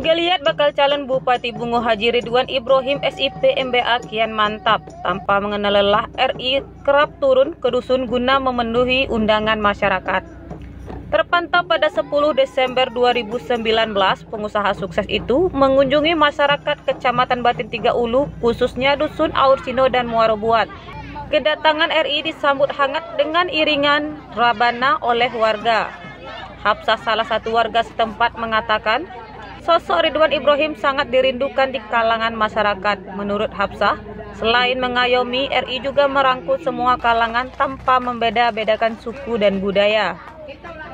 Geliat bakal calon Bupati Bungo Haji Ridwan Ibrahim SIP MBA kian mantap. Tanpa mengenal lelah, RI kerap turun ke dusun guna memenuhi undangan masyarakat. Terpantau pada 10 Desember 2019, pengusaha sukses itu mengunjungi masyarakat Kecamatan Batin Tiga Ulu, khususnya Dusun Aurcino dan Muaro Buat. Kedatangan RI disambut hangat dengan iringan rabana oleh warga. Hapsah salah satu warga setempat mengatakan, Sosok Ridwan Ibrahim sangat dirindukan di kalangan masyarakat. Menurut Hafsah, selain mengayomi, RI juga merangkul semua kalangan tanpa membeda-bedakan suku dan budaya.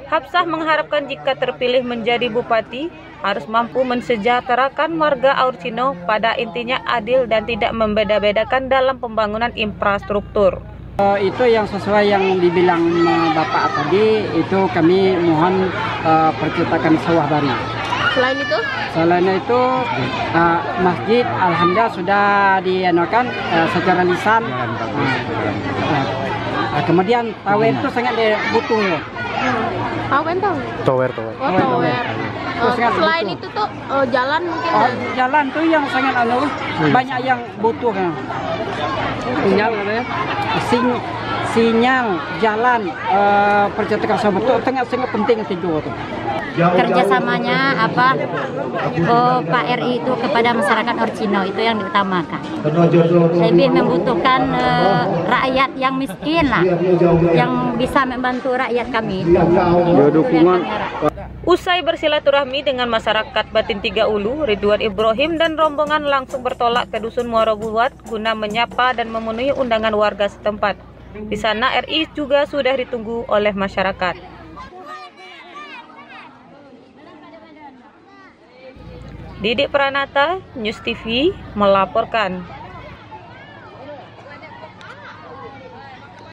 Hafsah mengharapkan jika terpilih menjadi bupati, harus mampu mensejahterakan warga Aurcino pada intinya adil dan tidak membeda-bedakan dalam pembangunan infrastruktur. Uh, itu yang sesuai yang dibilang uh, Bapak tadi, itu kami mohon uh, percetakan sawah baru. Selain itu? Selain itu uh, masjid alhamdulillah sudah dianukan uh, secara lisan. Uh, uh, kemudian tawer itu sangat butuh ya. Tahu? Tower, tower. Oh, tower. Uh, selain butuh. itu tuh uh, jalan mungkin. Oh, jalan tuh yang sangat anu hmm. banyak yang butuh kan. Sinyal ya. Sing sinyal jalan uh, percetakan sama itu sangat sangat penting itu tuh kerjasamanya apa? Oh, Pak RI itu kepada masyarakat Orcino itu yang diutamakan. Lebih membutuhkan uh, rakyat yang miskin lah yang bisa membantu rakyat kami. Dukungan Usai bersilaturahmi dengan masyarakat Batin Tiga Ulu, Ridwan Ibrahim dan rombongan langsung bertolak ke Dusun Muaro Buat guna menyapa dan memenuhi undangan warga setempat. Di sana RI juga sudah ditunggu oleh masyarakat. Didik Pranata, News TV melaporkan.